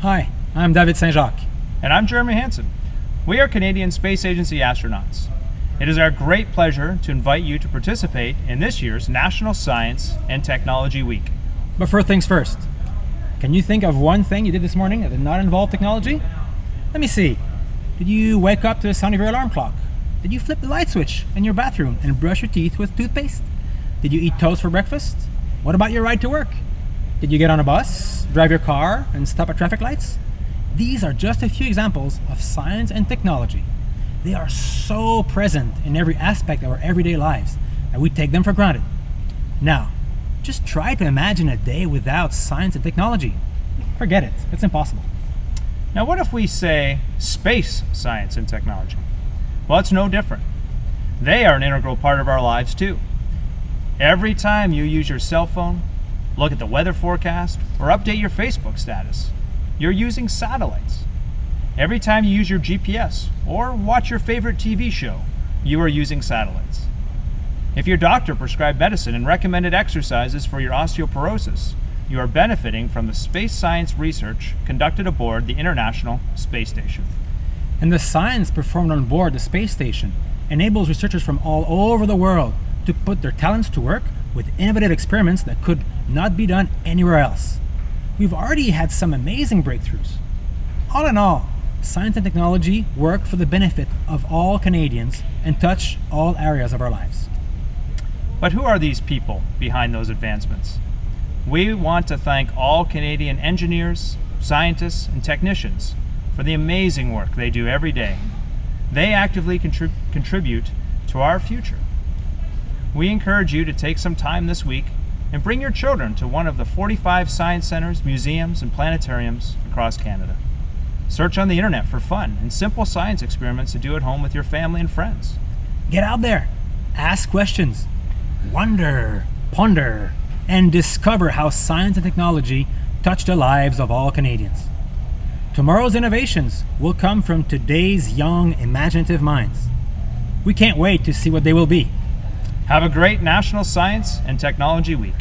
Hi, I'm David Saint Jacques. And I'm Jeremy Hansen. We are Canadian Space Agency astronauts. It is our great pleasure to invite you to participate in this year's National Science and Technology Week. But first things first, can you think of one thing you did this morning that did not involve technology? Let me see. Did you wake up to the sound of your alarm clock? Did you flip the light switch in your bathroom and brush your teeth with toothpaste? Did you eat toast for breakfast? What about your ride to work? Did you get on a bus, drive your car, and stop at traffic lights? These are just a few examples of science and technology. They are so present in every aspect of our everyday lives that we take them for granted. Now, just try to imagine a day without science and technology. Forget it, it's impossible. Now, what if we say space science and technology? Well, it's no different. They are an integral part of our lives too. Every time you use your cell phone, look at the weather forecast, or update your Facebook status, you're using satellites. Every time you use your GPS or watch your favorite TV show, you are using satellites. If your doctor prescribed medicine and recommended exercises for your osteoporosis, you are benefiting from the space science research conducted aboard the International Space Station. And the science performed on board the space station enables researchers from all over the world to put their talents to work with innovative experiments that could not be done anywhere else. We've already had some amazing breakthroughs. All in all, science and technology work for the benefit of all Canadians and touch all areas of our lives. But who are these people behind those advancements? We want to thank all Canadian engineers, scientists, and technicians for the amazing work they do every day. They actively contrib- contribute to our future. We encourage you to take some time this week and bring your children to one of the 45 science centers, museums, and planetariums across Canada. Search on the internet for fun and simple science experiments to do at home with your family and friends. Get out there, ask questions, wonder, ponder, and discover how science and technology touch the lives of all Canadians. Tomorrow's innovations will come from today's young, imaginative minds. We can't wait to see what they will be. Have a great National Science and Technology Week.